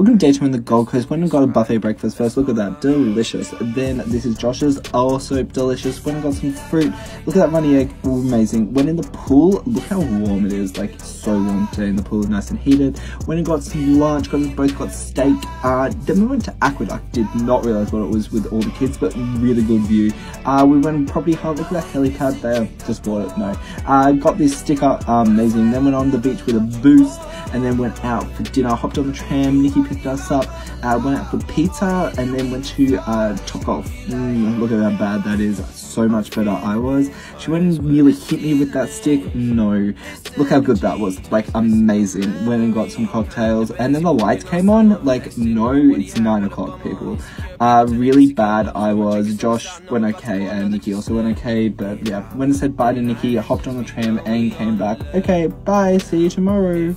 Welcome to day two in the Gold Coast. Went and got a buffet breakfast first. Look at that, delicious. Then this is Josh's, also delicious. Went and got some fruit. Look at that runny egg, amazing. Went in the pool. Look how warm it is, like so warm today in the pool, nice and heated. Went and got some lunch. Got both got steak. Uh, then we went to Aquaduck. Did not realize what it was with all the kids, but really good view. Uh, we went property hub. Look at that helipad there. Just bought it. No. Uh, got this sticker. Amazing. Then went on the beach with a boost and then went out for dinner. Hopped on the tram. Nikki picked us up. Uh, went out for pizza and then went to uh, Top Golf. Mm, look at how bad that is. So much better I was. She went and nearly hit me with that stick. No. Look how good that was. Like amazing. Went and got some cocktails and then the lights came on. Like no, it's nine o'clock, people. Uh, really bad I was. Josh went okay and Nikki also went okay. But yeah, when I said bye to Nikki, I hopped on the tram and came back. Okay, bye. See you tomorrow.